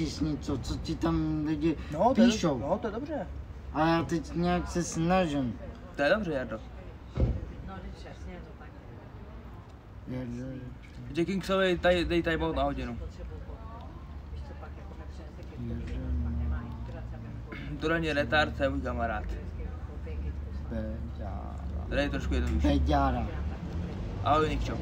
Víš něco, co ti tam lidi No, to je, no, to je dobře. A já teď nějak se snažím. To je dobře, Jardo. Je- Že Kingsovi tady, dej tady na hodinu. To není retard, to je můj kamarád. Beďára. Tady je trošku jednodušší. Peďára. Ahoj Nikčo.